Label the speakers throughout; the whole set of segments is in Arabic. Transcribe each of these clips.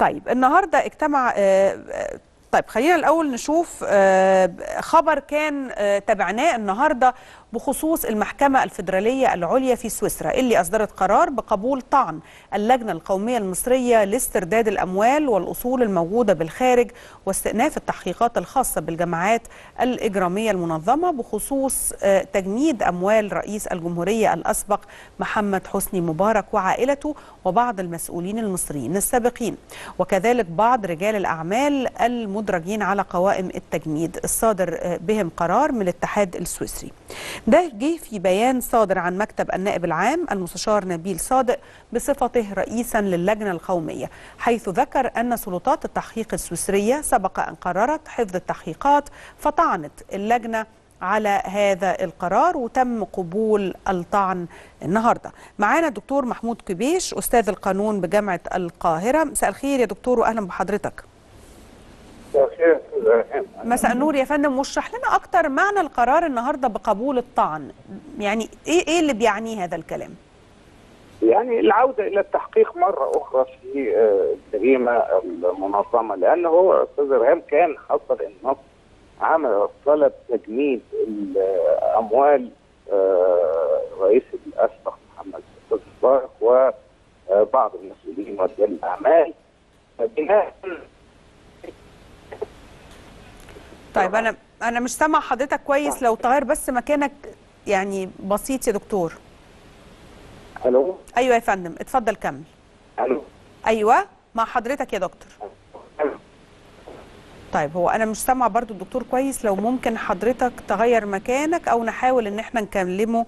Speaker 1: طيب النهارده اجتمع آه، آه، طيب خلينا الأول نشوف آه، خبر كان تابعناه النهارده بخصوص المحكمة الفيدرالية العليا في سويسرا اللي أصدرت قرار بقبول طعن اللجنة القومية المصرية لاسترداد الأموال والأصول الموجودة بالخارج واستئناف التحقيقات الخاصة بالجماعات الإجرامية المنظمة بخصوص آه، تجنيد أموال رئيس الجمهورية الأسبق محمد حسني مبارك وعائلته وبعض المسؤولين المصريين السابقين. وكذلك بعض رجال الأعمال المدرجين على قوائم التجنيد الصادر آه، بهم قرار من الاتحاد السويسري. ده جه في بيان صادر عن مكتب النائب العام المستشار نبيل صادق بصفته رئيسا للجنة القومية حيث ذكر أن سلطات التحقيق السويسرية سبق أن قررت حفظ التحقيقات فطعنت اللجنة على هذا القرار وتم قبول الطعن النهارده. معانا الدكتور محمود كبيش أستاذ القانون بجامعة القاهرة، مساء الخير يا دكتور واهلا بحضرتك. مساء النور يا فندم واشرح لنا أكتر معنى القرار النهارده بقبول الطعن. يعني إيه إيه اللي بيعنيه هذا الكلام؟
Speaker 2: يعني العودة إلى التحقيق مرة أخرى في آه، الجريمة المنظمة لأن هو أستاذ إرهام كان حصل مصر عمل طلب تجنيد الأموال آه، رئيس الأسبق محمد حسني مبارك وبعض المسؤولين ورجال الأعمال. بناء
Speaker 1: طيب أنا أنا مش سامع حضرتك كويس لو تغير بس مكانك يعني بسيط يا دكتور.
Speaker 2: ألو؟
Speaker 1: أيوه يا فندم اتفضل كمل.
Speaker 2: ألو؟
Speaker 1: أيوه مع حضرتك يا دكتور.
Speaker 2: ألو؟
Speaker 1: طيب هو أنا مش سامعة برضو الدكتور كويس لو ممكن حضرتك تغير مكانك أو نحاول إن إحنا نكلمه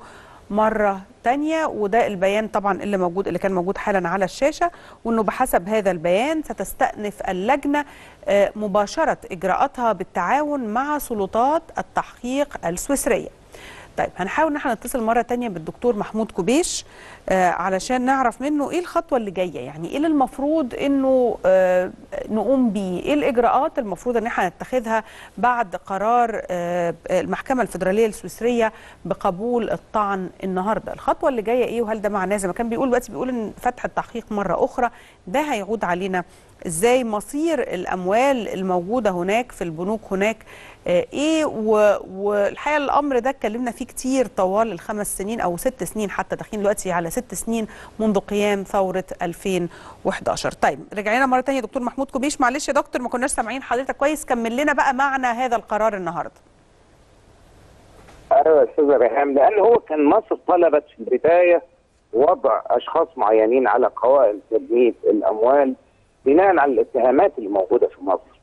Speaker 1: مرة تانية وده البيان طبعا اللي موجود اللي كان موجود حالا على الشاشة وإنه بحسب هذا البيان ستستأنف اللجنة آه، مباشرة إجراءاتها بالتعاون مع سلطات التحقيق السويسرية. طيب هنحاول إن إحنا نتصل مرة تانية بالدكتور محمود كوبيش آه علشان نعرف منه إيه الخطوة اللي جاية. يعني إيه اللي المفروض إنه آه نقوم بيه؟ إيه الإجراءات المفروض إن إحنا نتخذها بعد قرار آه المحكمة الفيدرالية السويسرية بقبول الطعن النهارده؟ الخطوة اللي جاية إيه؟ وهل ده معناه؟ زي ما كان بيقول دلوقتي بيقول إن فتح التحقيق مرة أخرى ده هيعود علينا إزاي مصير الاموال الموجوده هناك في البنوك هناك آه، إيه؟ والحقيقة الامر ده اتكلمنا فيه كتير طوال الخمس سنين أو ست سنين حتى داخلين دلوقتي على ست سنين منذ قيام ثوره 2011 طيب رجع لنا مرة تانية دكتور محمود كوبيش. معلش يا دكتور ما كناش سامعين حضرتك كويس. كمل لنا بقى معنى هذا القرار النهارده.
Speaker 2: أيوه يا أستاذ ريهام. لأن هو كان مصر طلبت في البداية وضع أشخاص معينين على قوائم تجنيد الأموال. بناء على الاتهامات اللي موجوده في مصر.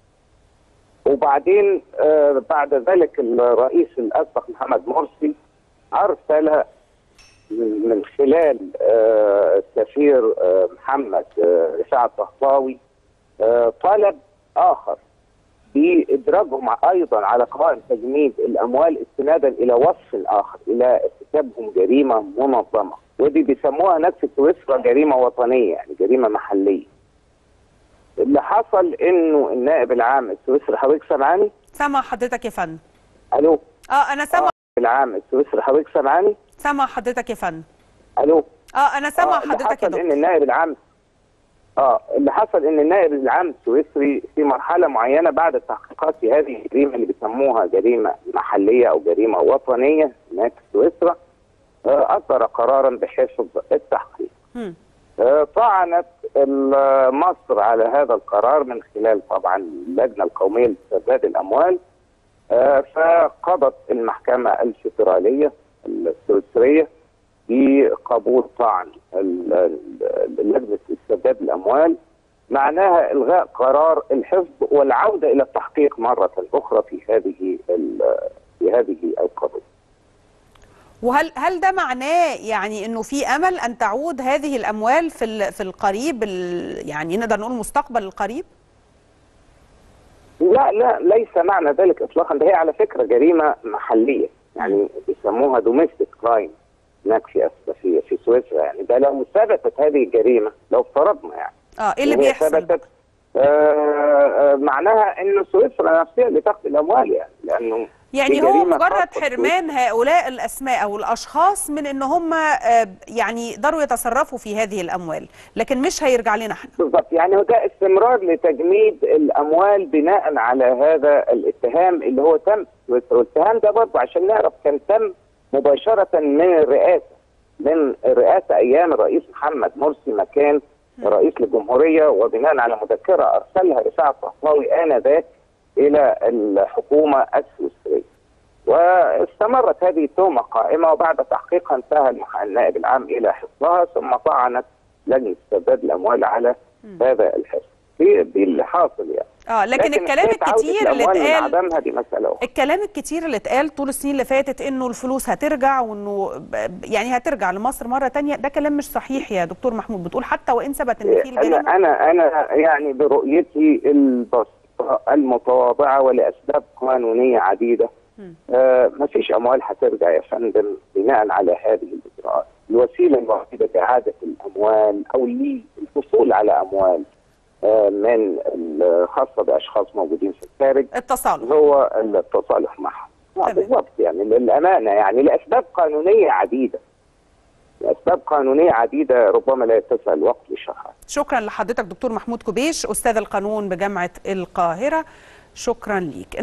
Speaker 2: وبعدين آه بعد ذلك الرئيس الأسبق محمد مرسي أرسل من خلال آه السفير آه محمد رفاعة طهطاوي آه طلب آخر بادراجهم أيضا على قوائم تجنيد الأموال استنادا إلى وصف اخر إلى ارتكابهم جريمة منظمة ودي بيسموها في سويسرا جريمة وطنية يعني جريمة محلية. اللي حصل إنه النائب العام السويسري حضرتك سامعاني؟
Speaker 1: سامع حضرتك يا فندم.
Speaker 2: ألو؟
Speaker 1: آه أنا سامع.
Speaker 2: العام السويسري حضرتك سامعاني؟
Speaker 1: سامع حضرتك يا فندم.
Speaker 2: ألو؟
Speaker 1: آه أنا سامع
Speaker 2: آه،
Speaker 1: حضرتك يا
Speaker 2: حصل إن
Speaker 1: دكتور
Speaker 2: النائب العام آه اللي حصل إن النائب العام السويسري في مرحلة معينة بعد التحقيقات في هذه الجريمة اللي بيسموها جريمة محلية أو جريمة وطنية هناك في سويسرا آه، أصدر قرارا بحفظ التحقيق. آه، طعنت مصر على هذا القرار من خلال طبعا اللجنة القومية لاسترداد الأموال آه، فقضت المحكمة الفيدرالية السويسرية بقبول طعن لجنة استرداد الأموال معناها إلغاء قرار الحفظ والعودة إلى التحقيق مرة أخرى في هذه في هذه القضية.
Speaker 1: وهل هل ده معناه يعني إنه في أمل أن تعود هذه الأموال في في القريب ال- يعني نقدر نقول المستقبل القريب؟
Speaker 2: لا لا ليس معنى ذلك اطلاقا. ده هي على فكرة جريمة محلية. يعني بيسموها domestic crime هناك في في في سويسرا يعني. ده لو ثبتت هذه الجريمة لو افترضنا يعني.
Speaker 1: آه إيه اللي بيحصل؟
Speaker 2: ثبتت آه آه معناها انه سويسرا نفسها اللي تاخذ الاموال يعني لأنه
Speaker 1: يعني هو مجرد حرمان هؤلاء الأسماء أو الأشخاص من إن هم آه، يعني يقدروا يتصرفوا في هذه الأموال لكن مش هيرجع لنا إحنا.
Speaker 2: بالضبط. يعني هو ده استمرار لتجميد الأموال بناء على هذا الاتهام اللي هو تم. والاتهام ده برضه عشان نعرف كان تم مباشرة من الرئاسة من الرئاسة أيام الرئيس محمد مرسي مكان رئيس للجمهورية وبناء على مذكرة أرسلها رفاعة الطهطاوي آنذاك إلى الحكومة السويسرية. واستمرت هذه التهمة قائمة وبعد تحقيقها انتهى النائب العام إلى حفظها ثم طعنت لجنه استرداد الأموال على هذا الحفظ. دي اللي حاصل يعني.
Speaker 1: آه لكن الكلام
Speaker 2: حكاية عودة
Speaker 1: الكتير اللي اتقال
Speaker 2: عدمها دي مسألة أخرى.
Speaker 1: الكلام الكتير اللي اتقال طول السنين اللي فاتت إنه الفلوس هترجع وإنه يعني هترجع لمصر مرة تانية ده كلام مش صحيح يا دكتور محمود بتقول حتى وإن ثبت إن في
Speaker 2: أنا
Speaker 1: الجريمه
Speaker 2: أنا أنا يعني برؤيتي البسيطة المتواضعة ولأسباب قانونية عديدة. آه ما فيش أموال هترجع يا فندم بناء على هذه الإجراءات. الوسيلة الوحيدة لاعاده الأموال أو للحصول على أموال آه من الخاصه بأشخاص موجودين في الخارج
Speaker 1: التصالح.
Speaker 2: هو التصالح معهم. بالضبط يعني للأمانة يعني لأسباب قانونية عديدة. لاسباب قانونية عديدة ربما لا يتسع الوقت لشرحها.
Speaker 1: شكرا لحضرتك دكتور محمود كوبيش أستاذ القانون بجامعة القاهرة. شكرا ليك.